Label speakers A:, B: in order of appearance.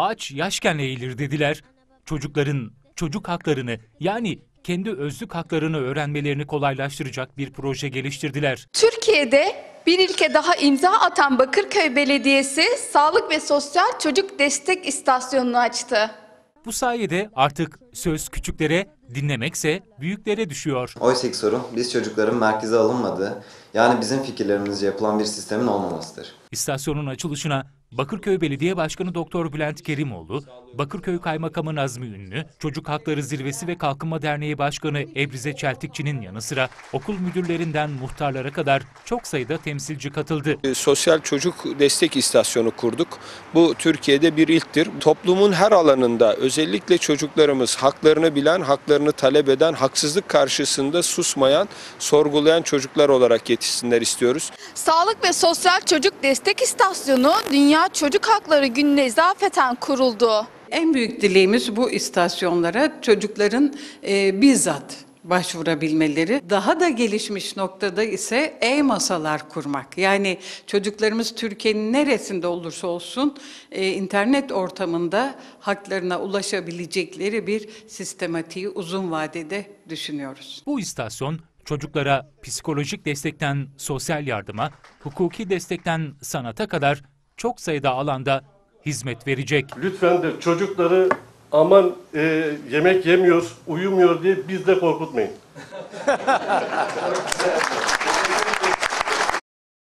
A: ağaç yaşken eğilir dediler. Çocukların çocuk haklarını yani kendi özlük haklarını öğrenmelerini kolaylaştıracak bir proje geliştirdiler.
B: Türkiye'de bir ilke daha imza atan Bakırköy Belediyesi Sağlık ve Sosyal Çocuk Destek İstasyonu'nu açtı.
A: Bu sayede artık söz küçüklere, dinlemekse büyüklere düşüyor.
C: Oysa ki sorun biz çocukların merkeze alınmadığı, yani bizim fikirlerimizce yapılan bir sistemin olmamasıdır.
A: İstasyonun açılışına Bakırköy Belediye Başkanı Doktor Bülent Kerimoğlu, Bakırköy Kaymakamı Nazmi Ünlü, Çocuk Hakları Zirvesi ve Kalkınma Derneği Başkanı Ebrize Çeltikçi'nin yanı sıra okul müdürlerinden muhtarlara kadar çok sayıda temsilci katıldı.
D: E, Sosyal Çocuk Destek İstasyonu kurduk. Bu Türkiye'de bir ilktir. Toplumun her alanında özellikle çocuklarımız haklarını bilen, haklarını talep eden, haksızlık karşısında susmayan, sorgulayan çocuklar olarak yetişsinler istiyoruz.
B: Sağlık ve Sosyal Çocuk Destek İstasyonu Dünya Çocuk Hakları Günü'ne izafeten kuruldu.
E: En büyük dileğimiz bu istasyonlara çocukların e, bizzat başvurabilmeleri. Daha da gelişmiş noktada ise e-masalar kurmak. Yani çocuklarımız Türkiye'nin neresinde olursa olsun e, internet ortamında haklarına ulaşabilecekleri bir sistematiği uzun vadede düşünüyoruz.
A: Bu istasyon çocuklara psikolojik destekten sosyal yardıma, hukuki destekten sanata kadar çok sayıda alanda hizmet verecek.
F: Lütfen de çocukları aman e, yemek yemiyor, uyumuyor diye biz de korkutmayın.